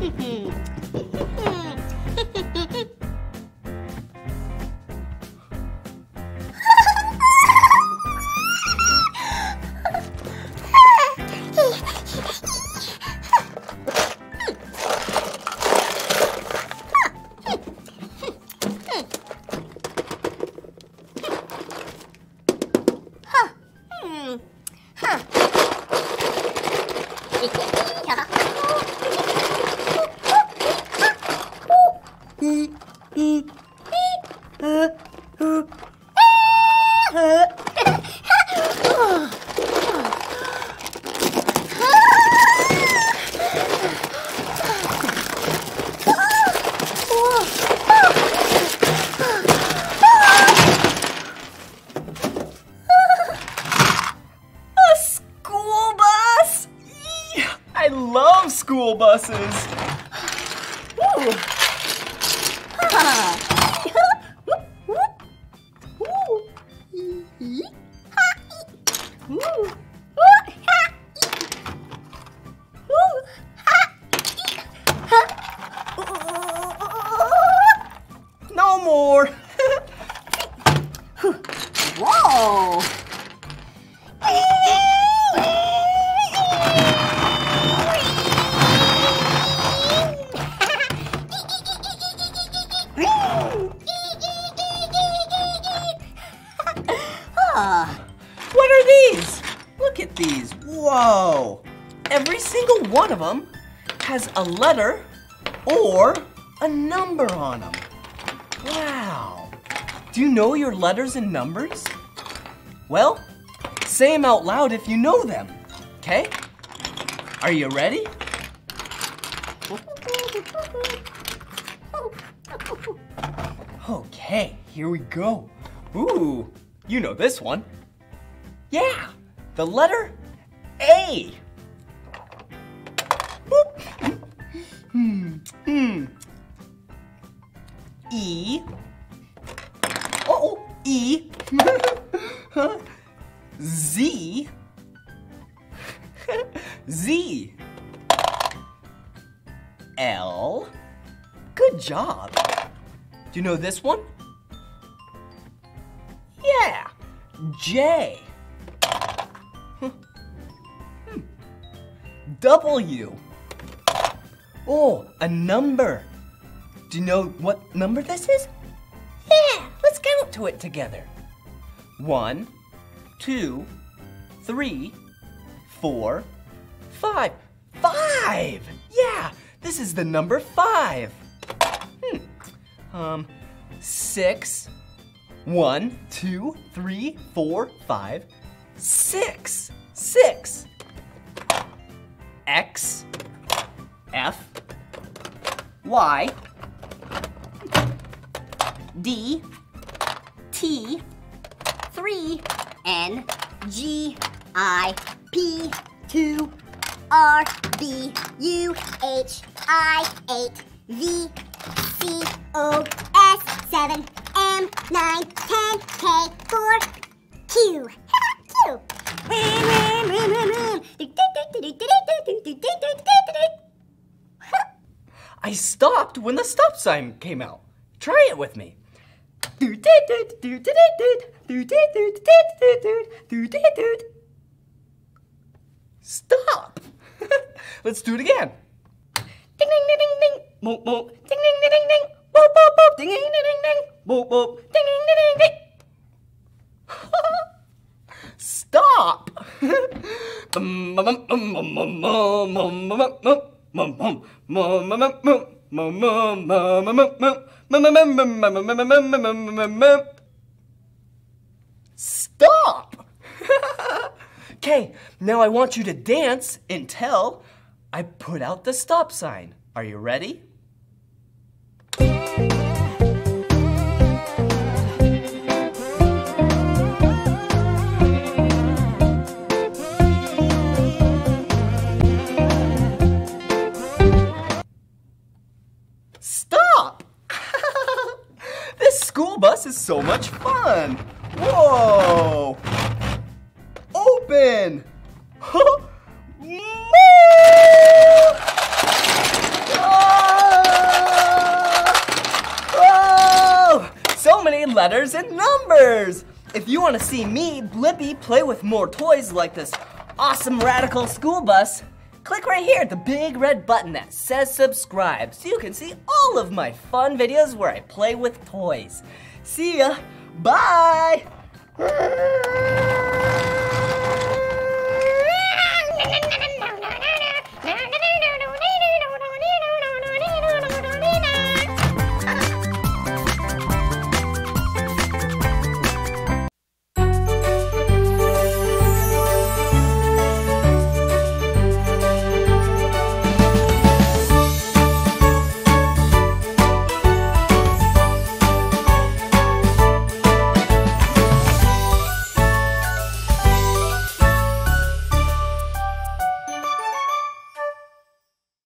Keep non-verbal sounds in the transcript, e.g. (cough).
A (laughs) school buses. Woo. What are these? Look at these. Whoa. Every single one of them has a letter or a number on them. Wow. Do you know your letters and numbers? Well, say them out loud if you know them. Okay? Are you ready? Okay, here we go. Ooh, you know this one. Yeah, the letter A. Boop. Hmm, hmm. E. Oh, E. (laughs) Z. (laughs) Z. L. Good job. Do you know this one? Yeah, J. Hmm. Oh, a number. Do you know what number this is? Yeah, let's count to it together. One, two, three, four, five. Five! Yeah, this is the number five. Hmm. Um, six, one, two, three, four, five, six. Six. X, F, Y, D, T, 3, N, G, I, P, 2, R, B, U, H, I, 8, V, C, O, S, 7, M, 9, 10, K, 4, Q. Q. I stopped when the stop sign came out. Try it with me. Stop. (laughs) Let's do it again. Ding ding ding ding ding. Boop boop. Ding ding ding ding ding. Boop boop boop. Ding ding ding ding ding. Boop boop. Ding ding ding ding ding. Stop. Stop! Okay, now I want you to dance until I put out the stop sign. Are you ready? Whoa! Open! (laughs) So many letters and numbers! If you want to see me, Blippi, play with more toys like this awesome radical school bus, click right here the big red button that says subscribe so you can see all of my fun videos where I play with toys. See ya! Bye. (laughs)